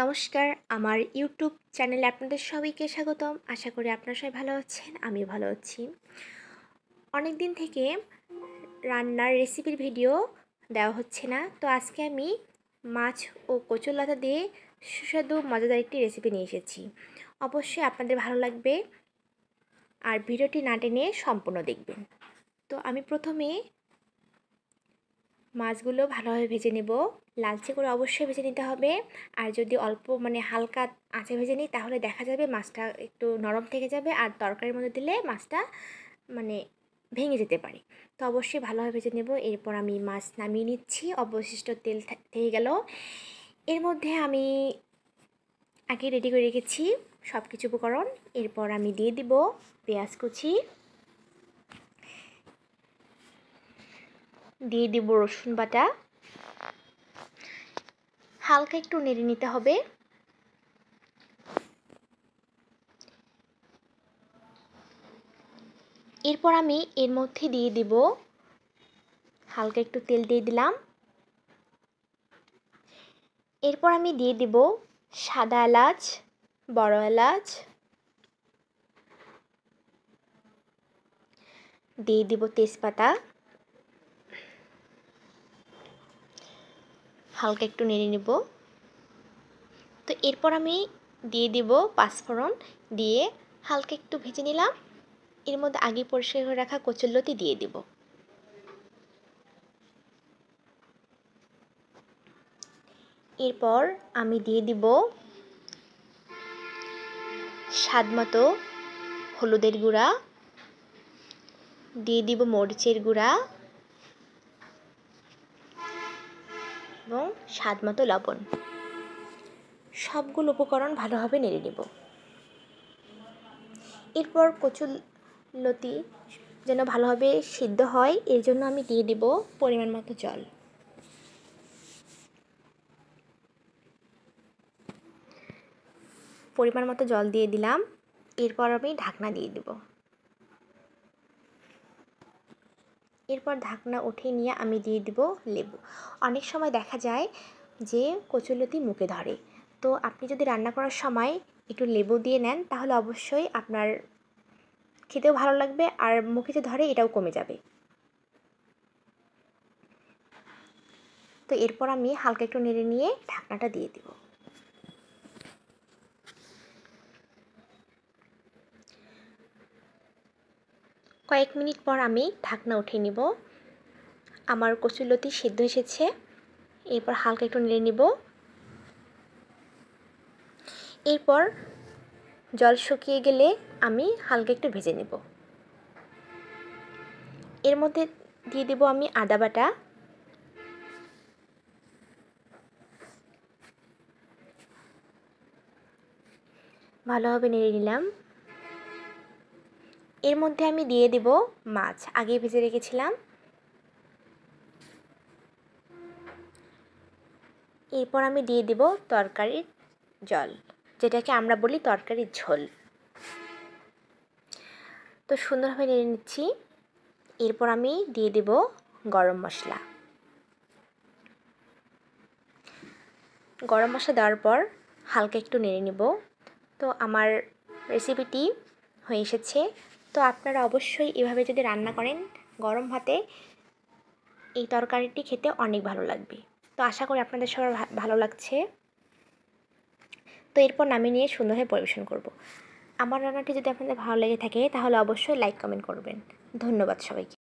নমস্কার, আমার ইউটিউব চ্যানেলে আপনাদের সবাইকে স্বাগতম। আশা করি আপনারা সবাই ভালো আছেন, আমিও ভালো আছি। অনেক দিন থেকে রান্নার রেসিপির ভিডিও দেওয়া হচ্ছে না, তো আজকে আমি মাছ ও কচুরলতা দিয়ে সুস্বাদু, মজাদার একটি রেসিপি নিয়ে এসেছি। অবশ্যই আপনাদের ভালো লাগবে আর ভিডিওটি না টেনে সম্পূর্ণ দেখবেন। তো আমি প্রথমে মাছগুলো ভালোভাবে ভেজে নেব। লালচে করে অবশ্যই ভেজে নিতে হবে। আর যদি অল্প মানে হালকা আঁচে ভেজে নিই, তাহলে দেখা যাবে মাছটা একটু নরম থেকে যাবে আর তরকারির মধ্যে দিলে মাছটা মানে ভেঙে যেতে পারে। তো অবশ্যই ভালোভাবে ভেজে নেব। এরপর আমি মাছ নামিয়ে নিচ্ছি। অবশিষ্ট তেল থেকে গেল। এর মধ্যে আমি আগে রেডি করে রেখেছি সব কিছু উপকরণ। এরপর আমি দিয়ে দিব পেঁয়াজ কুচি। দিয়ে দিব রসুন বাটা। হালকা একটু নেড়ে নিতে হবে। এরপর আমি এর মধ্যে দিয়ে দিব হালকা একটু তেল দিয়ে দিলাম। এরপর আমি দিয়ে দিব সাদা এলাচ, বড় এলাচ। দিয়ে দিব তেজপাতা। হালকা একটু নেড়ে নেব। তো এরপর আমি দিয়ে দিব পাঁচফোড়ন, দিয়ে হালকা একটু ভেজে নিলাম। এর মধ্যে আগে পরিষ্কার করে রাখা কচুরলতি দিয়ে দিব। এরপর আমি দিয়ে দিব স্বাদ মতো হলুদের গুঁড়া, দিয়ে দিব মরিচের গুঁড়া এবং স্বাদ মতো লবণ। সবগুলো উপকরণ ভালোভাবে নেড়ে নেব। এরপর কচুর লতি যেন ভালোভাবে সিদ্ধ হয়, এর জন্য আমি দিয়ে দিব পরিমাণ মতো জল। পরিমাণ মতো জল দিয়ে দিলাম। এরপর আমি ঢাকনা দিয়ে দিব। এরপর ঢাকনা উঠিয়ে নিয়ে আমি দিয়ে দিব লেবু। অনেক সময় দেখা যায় যে কচুলতি মুখে ধরে। তো আপনি যদি রান্না করার সময় একটু লেবু দিয়ে নেন, তাহলে অবশ্যই আপনার খেতেও ভালো লাগবে আর মুখে যে ধরে, এটাও কমে যাবে। তো এরপর আমি হালকা একটু নেড়ে নিয়ে ঢাকনাটা দিয়ে দিব। কয়েক মিনিট পর আমি ঢাকনা উঠিয়ে নিব। আমার কচুলতি সিদ্ধ এসেছে। এরপর হালকা একটু নেড়ে নিব। এরপর জল শুকিয়ে গেলে আমি হালকা একটু ভেজে নেব। এর মধ্যে দিয়ে দেব আমি আদা বাটা। ভালোভাবে নেড়ে নিলাম। এর মধ্যে আমি দিয়ে দেব মাছ। আগে ভেজে রেখেছিলাম। এরপর আমি দিয়ে দেব তরকারির জল, যেটাকে আমরা বলি তরকারির ঝোল। তো সুন্দরভাবে নেড়ে নিচ্ছি। এরপর আমি দিয়ে দেব গরম মশলা। গরম মশলা দেওয়ার পর হালকা একটু নেড়ে নেব। তো আমার রেসিপিটি হয়ে এসেছে। তো আপনারা অবশ্যই এভাবে যদি রান্না করেন গরম ভাতে, এই তরকারিটি খেতে অনেক ভালো লাগবে। তো আশা করি আপনাদের সবার ভালো লাগছে। তো এরপর নামিয়ে নিয়ে সুন্দরভাবে পরিবেশন করব। আমার রান্নাটি যদি আপনাদের ভালো লেগে থাকে, তাহলে অবশ্যই লাইক কমেন্ট করবেন। ধন্যবাদ সবাইকে।